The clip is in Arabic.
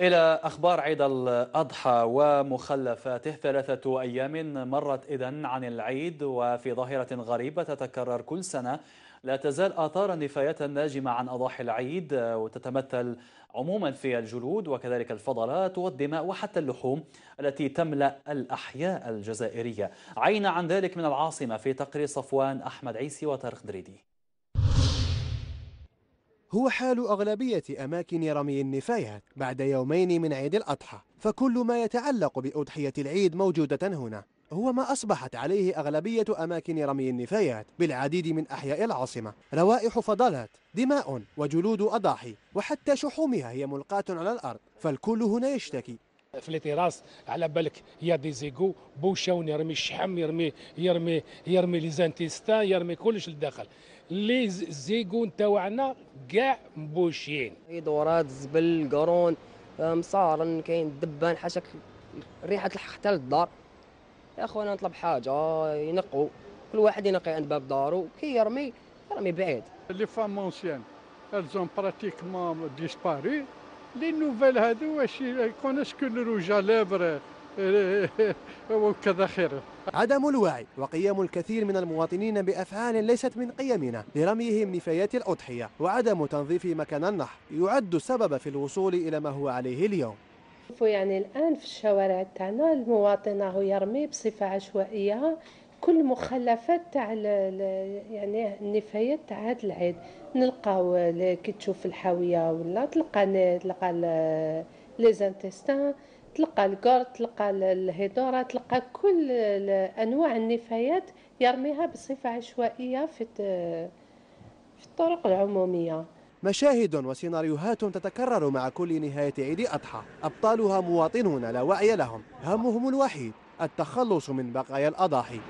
إلى أخبار عيد الأضحى ومخلفاته. ثلاثة أيام مرت إذن عن العيد وفي ظاهرة غريبة تتكرر كل سنة. لا تزال آثار النفايات الناجمة عن أضاحي العيد وتتمثل عموما في الجلود وكذلك الفضلات والدماء وحتى اللحوم التي تملأ الأحياء الجزائرية. عين عن ذلك من العاصمة في تقرير صفوان أحمد عيسي وطارق دريدي. هو حال أغلبية أماكن رمي النفايات بعد يومين من عيد الأضحى فكل ما يتعلق بأضحية العيد موجودة هنا. هو ما أصبحت عليه أغلبية أماكن رمي النفايات بالعديد من أحياء العاصمة. روائح فضلات دماء وجلود أضاحي وحتى شحومها هي ملقاة على الأرض فالكل هنا يشتكي. في التراس على بالك يا des égouts بوشاون يرمي الشحم يرمي يرمي يرمي les intestins يرمي كلش لداخل. les égouts تاعنا كاع مبوشين. ordures زبل قرون مصارن كاين دبان حاشاك ريحة حتى للدار. يا اخوانا نطلب حاجة ينقوا كل واحد ينقي عند باب دارو. كي يرمي يرمي بعيد. les femmes anciennes elles ont pratiquement disparu. les nouvelles هادو واش يكونش كل روج لابر وكذا خير عدم الوعي وقيام الكثير من المواطنين بأفعال ليست من قيمنا لرميهم نفايات الأضحية وعدم تنظيف مكان النحر يعد سبب في الوصول إلى ما هو عليه اليوم. يعني الآن في الشوارع تاعنا المواطن راهو يرمي بصفة عشوائية كل مخلفات تاع يعني النفايات تاع هذا العيد. نلقاو كي تشوف الحاوية ولا تلقى تلقى لي زانتيستان تلقى القرد تلقى الهيدورة تلقى كل أنواع النفايات يرميها بصفة عشوائية في في الطرق العمومية. مشاهد وسيناريوهات تتكرر مع كل نهاية عيد أضحى. أبطالها مواطنون لا وعي لهم. همهم الوحيد التخلص من بقايا الأضاحي.